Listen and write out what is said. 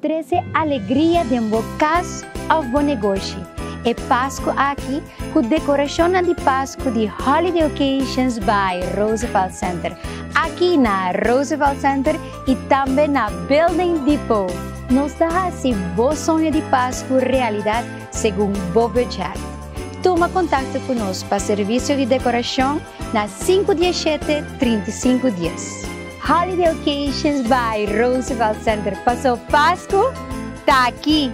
13 alegria de ao bom negócio. É Páscoa aqui com decoração de Páscoa de Holiday Occasions by Roosevelt Center. Aqui na Roosevelt Center e também na Building Depot. Nos dá esse bom sonho de Páscoa realidade segundo o budget. Toma contato conosco para serviço de decoração na 517 35 dias. Holiday Occasions by Roosevelt Center. Passou Páscoa? Tá aqui!